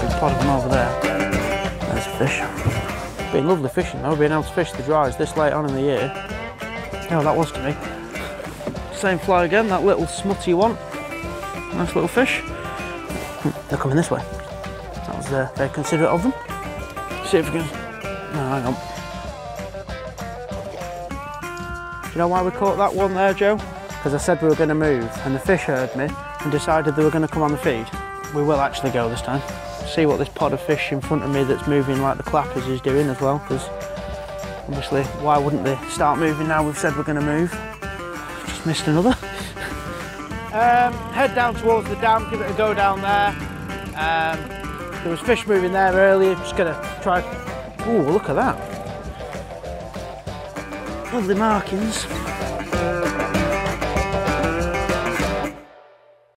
big pod of them over there. There's a fish. Been lovely fishing though, being able to fish the dries this late on in the year. Yeah, that was to me. Same fly again, that little smutty one. Nice little fish. They're coming this way. That was uh, very considerate of them. See if we can. No, hang on. Do you know why we caught that one there, Joe? Because I said we were going to move, and the fish heard me and decided they were going to come on the feed. We will actually go this time. See what this pod of fish in front of me that's moving like the clappers is doing as well, because obviously, why wouldn't they start moving now we've said we're going to move? Just missed another. Um, head down towards the dam, give it a go down there. Um, there was fish moving there earlier, just gonna try. Oh, look at that. Lovely markings.